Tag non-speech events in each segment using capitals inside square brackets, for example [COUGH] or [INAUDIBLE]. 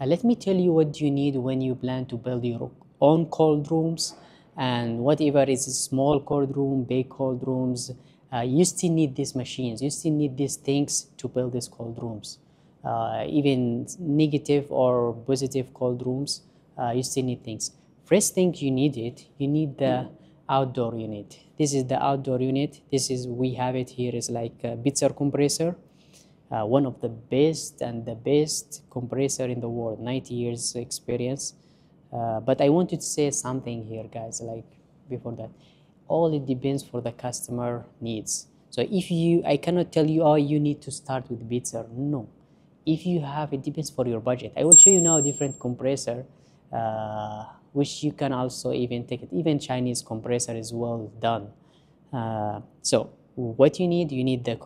Uh, let me tell you what you need when you plan to build your own cold rooms and whatever is small cold room, big cold rooms, uh, you still need these machines. You still need these things to build these cold rooms. Uh, even negative or positive cold rooms, uh, you still need things. First thing you need it, you need the outdoor unit. This is the outdoor unit. This is, we have it here is like a Bitzer compressor. Uh, one of the best and the best compressor in the world, 90 years experience. Uh, but I wanted to say something here, guys, like before that. All it depends for the customer needs. So if you, I cannot tell you, oh, you need to start with Bitzer. No. If you have, it depends for your budget. I will show you now different compressor, uh, which you can also even take it. Even Chinese compressor is well done. Uh, so what you need, you need the,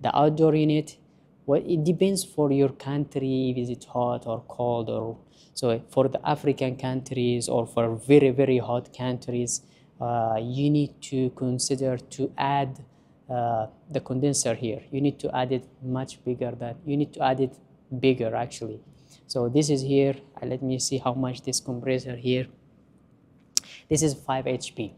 the outdoor unit. What it depends for your country, if it's hot or cold or so for the African countries or for very, very hot countries, uh, you need to consider to add uh, the condenser here. You need to add it much bigger than, you need to add it bigger actually. So this is here, uh, let me see how much this compressor here. This is 5 HP,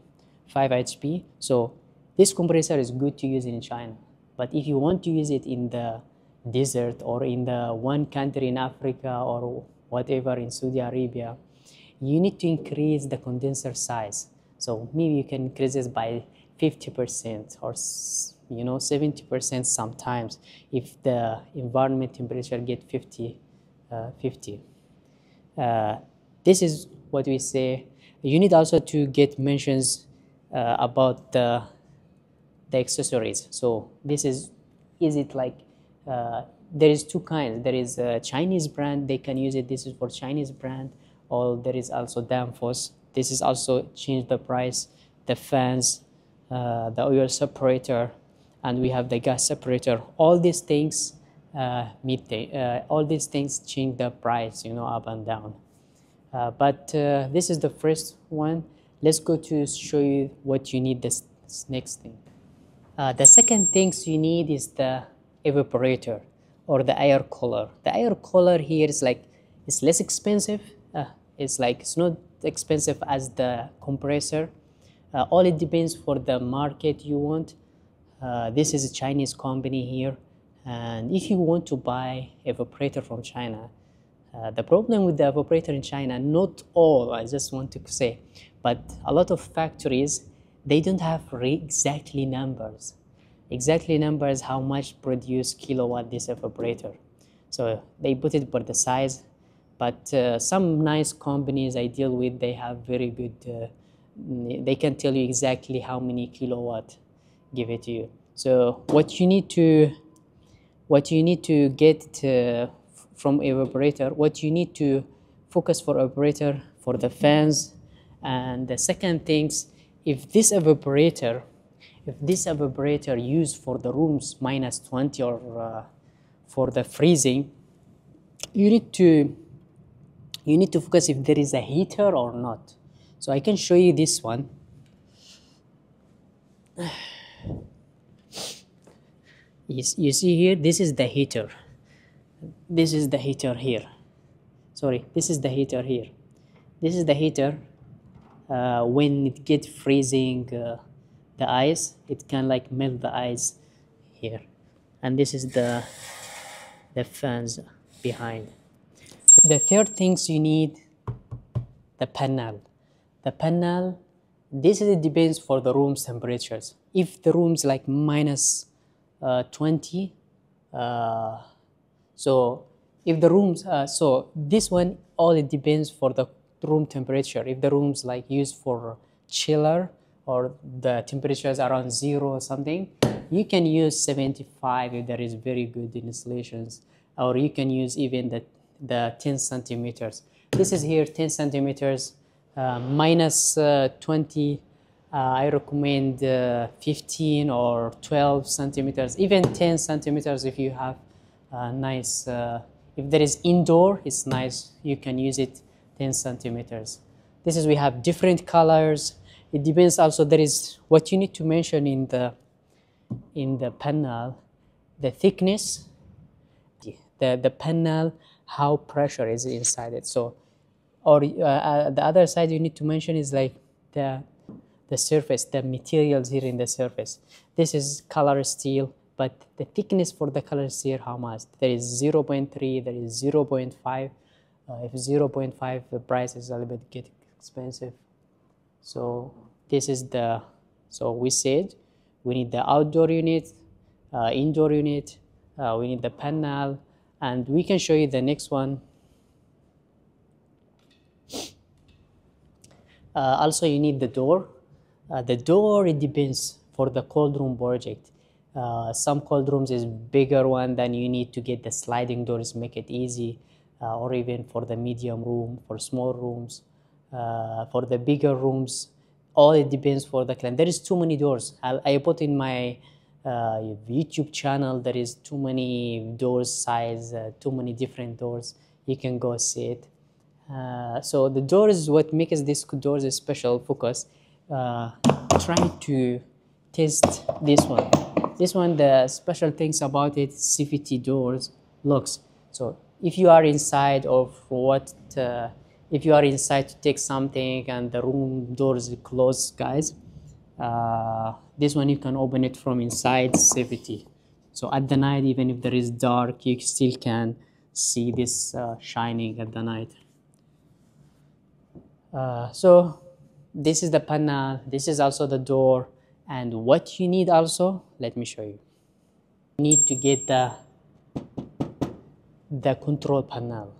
5 HP. So this compressor is good to use in China. But if you want to use it in the desert or in the one country in Africa or whatever in Saudi Arabia, you need to increase the condenser size. So maybe you can increase it by 50% or you know 70% sometimes if the environment temperature get 50 uh, 50 uh, this is what we say you need also to get mentions uh, about the the accessories. So this is is it like uh, there is two kinds. There is a chinese brand they can use it this is for chinese brand or there is also danfoss. This is also change the price the fans uh, the oil separator and we have the gas separator. All these things uh, meet the, uh, all these things change the price you know up and down. Uh, but uh, this is the first one. Let's go to show you what you need this, this next thing uh, the second things you need is the evaporator or the air cooler. The air cooler here is like it's less expensive. It's like it's not expensive as the compressor. Uh, all it depends for the market you want. Uh, this is a Chinese company here. And if you want to buy evaporator from China uh, the problem with the evaporator in China not all I just want to say but a lot of factories they don't have exactly numbers. Exactly numbers how much produce kilowatt this evaporator. So they put it by the size but uh, some nice companies I deal with they have very good uh, they can tell you exactly how many kilowatt give it to you. So what you need to what you need to get uh, from evaporator what you need to focus for evaporator for the fans and the second things if this evaporator if this evaporator used for the rooms minus 20 or uh, for the freezing you need to you need to focus if there is a heater or not so I can show you this one. [SIGHS] You, see here, this is the heater. This is the heater here. Sorry, this is the heater here. This is the heater. Uh, when it gets freezing uh, the ice, it can like melt the ice here. And this is the, the fans behind. The third things you need, the panel the panel this is, it depends for the room's temperatures if the room's like minus, uh, 20 uh, so if the rooms uh, so this one all it depends for the room temperature. If the room's like used for chiller or the temperature is around zero or something you can use 75 if there is very good installations or you can use even the the 10 centimeters. This is here 10 centimeters uh, minus, uh, 20 uh, I recommend 15 or 12 centimeters even 10 centimeters if you have nice if there is indoor it's nice you can use it 10 centimeters this is we have different colors it depends also there is what you need to mention in the in the panel the thickness the the panel how pressure is inside it. So, or uh, uh, the other side you need to mention is like the the surface, the materials here in the surface. This is color steel, but the thickness for the color steel, how much? There is 0.3, there is 0.5. Uh, if 0.5, the price is a little bit get expensive. So this is the, so we said we need the outdoor unit, uh, indoor unit, uh, we need the panel, and we can show you the next one. Uh, also, you need the door. Uh, the door, it depends for the cold room project. Uh, some cold rooms is bigger one, then you need to get the sliding doors, make it easy, or even for the medium room, for small rooms, uh, for the bigger rooms, all it depends for the client. There is too many doors. I, I put in my uh, YouTube channel, there is too many doors size, uh, too many different doors. You can go see it. Uh, so the doors, what makes this doors a special focus, uh, try to test this one. This one, the special things about it, CVT doors, locks. So if you are inside of what, uh, if you are inside to take something and the room doors closed, guys, uh, this one you can open it from inside safety. So at the night, even if there is dark, you still can see this uh, shining at the night. Uh, so this is the panel, this is also the door, and what you need also, let me show you. You need to get the, the control panel.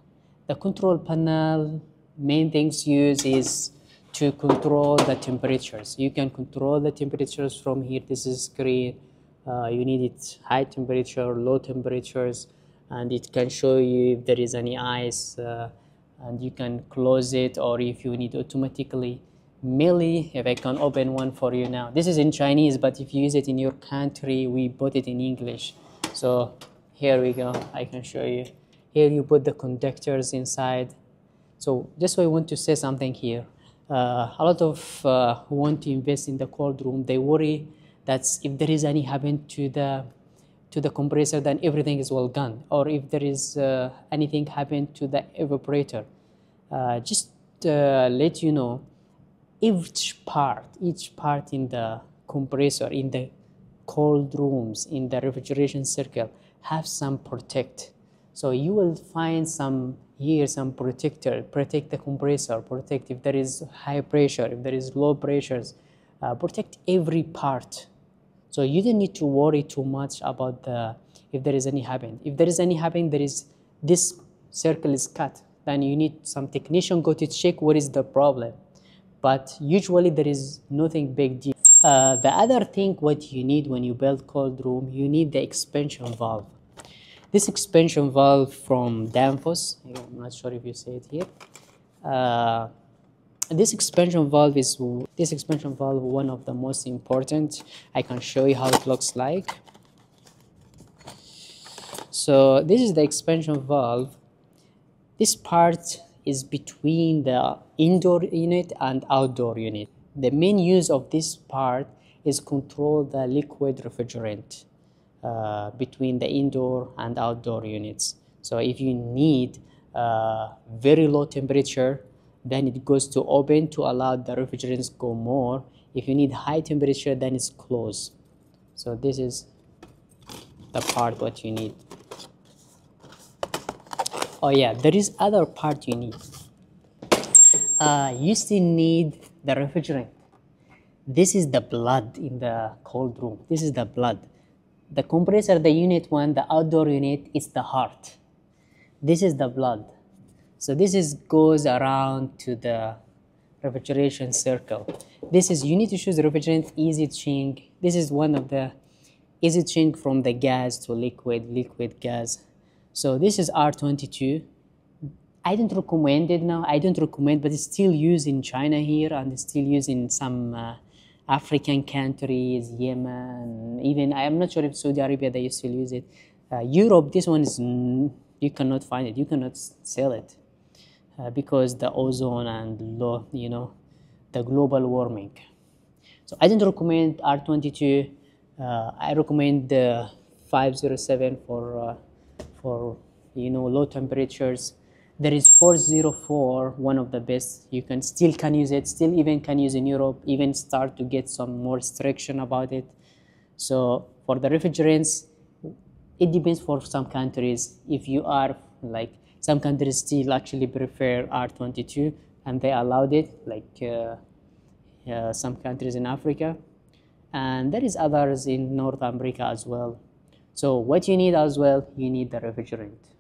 The control panel, main things used is to control the temperatures. You can control the temperatures from here. This is screen. Uh, you need it high temperature, low temperatures, and it can show you if there is any ice, uh, and you can close it, or if you need automatically. Milli, if I can open one for you now. This is in Chinese, but if you use it in your country, we bought it in English. So here we go. I can show you. Here you put the conductors inside. So just I want to say something here uh, a lot of uh, who want to invest in the cold room, they worry that if there is any happen to the to the compressor, then everything is well gone. Or if there is uh, anything happen to the evaporator, uh, just uh, let you know, each part, each part in the compressor, in the cold rooms, in the refrigeration circle, have some protect. So you will find some here some protector, protect the compressor, protect if there is high pressure, if there is low pressures, uh, protect every part. So you don't need to worry too much about the if there is any happen. If there is any happen, there is this circle is cut. Then you need some technician go to check what is the problem. But usually there is nothing big deal. Uh, the other thing what you need when you build cold room, you need the expansion valve. This expansion valve from Danfoss, I'm not sure if you see it here. Uh, this expansion valve is this expansion valve one of the most important. I can show you how it looks like. So this is the expansion valve. This part is between the indoor unit and outdoor unit. The main use of this part is control the liquid refrigerant. Uh, between the indoor and outdoor units. So if you need uh, very low temperature, then it goes to open to allow the refrigerants go more. If you need high temperature, then it's closed. So this is the part what you need. Oh yeah, there is other part you need. Uh, you still need the refrigerant. This is the blood in the cold room. This is the blood. The compressor, the unit one, the outdoor unit is the heart. This is the blood. So this is goes around to the refrigeration circle. This is, you need to choose refrigerant easy change. This is one of the easy change from the gas to liquid, liquid gas. So this is R22. I don't recommend it now. I don't recommend, but it's still used in China here and it's still used in some uh, African countries, Yemen, even I'm not sure if Saudi Arabia they still use it. Uh, Europe, this one is you cannot find it, you cannot sell it uh, because the ozone and low, you know, the global warming. So I don't recommend R22. Uh, I recommend the 507 for uh, for you know low temperatures there is 404 one of the best. You can still can use it still even can use in europe even start to get some more restriction about it. So for the refrigerants it depends for some countries. If you are like some countries still actually prefer r22 and they allowed it like uh, uh, some countries in africa. And there is others in north america as well. So what you need as well you need the refrigerant